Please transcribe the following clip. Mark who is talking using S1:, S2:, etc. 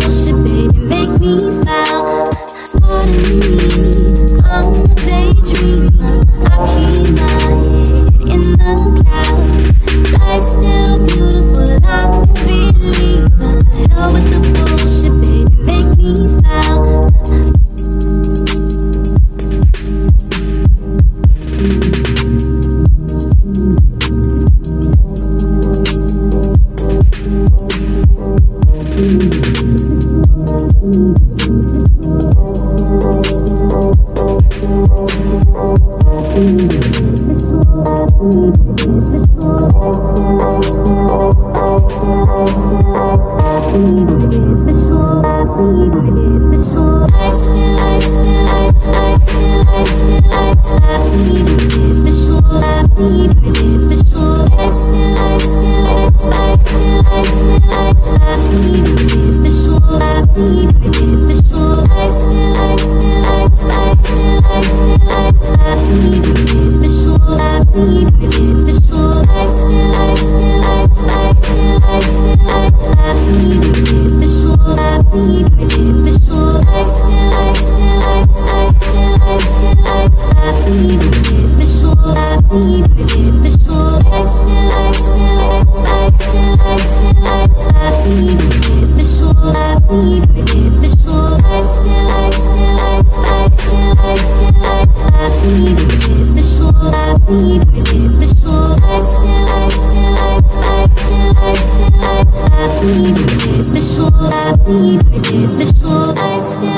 S1: closer, baby, make me I've seen